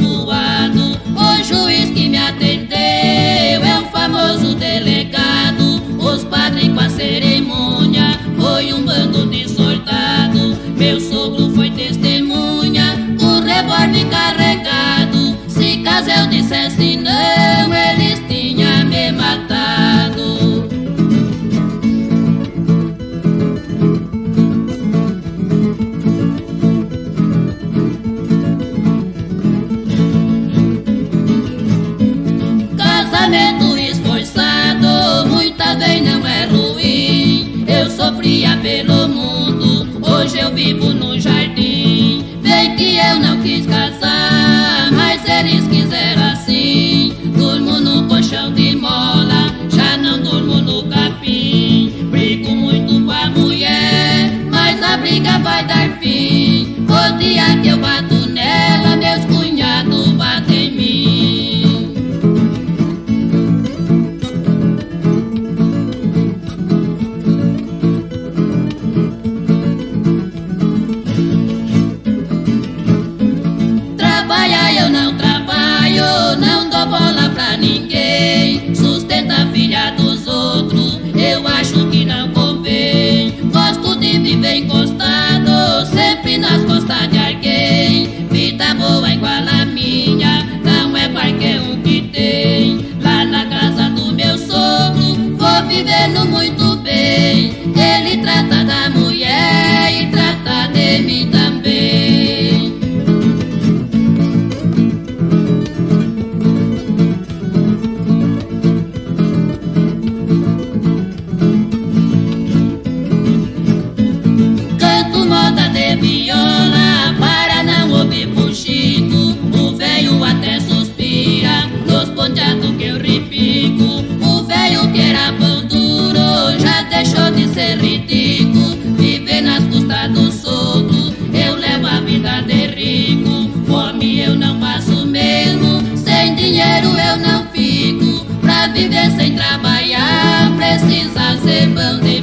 O juiz que me atendeu é o famoso delegado. Os padres com a cerimônia foi um bando de soldado. Meu sogro foi testemunha, o revólver carregado. Se caso eu dissesse não, Casamento esforçado, muita vez não é ruim. Eu sofria pelo mundo, hoje eu vivo no jardim. Bem que eu não quis casar, mas eles quiseram assim. Durmo no colchão de mola, já não durmo no capim. Brigo muito com a mulher, mas a briga vai dar fim. O dia que eu vivendo muito bem. Ele trata ser ridículo. Viver nas custas do solto, eu levo a vida de rico. Fome eu não passo mesmo, sem dinheiro eu não fico. Pra viver sem trabalhar, precisa ser de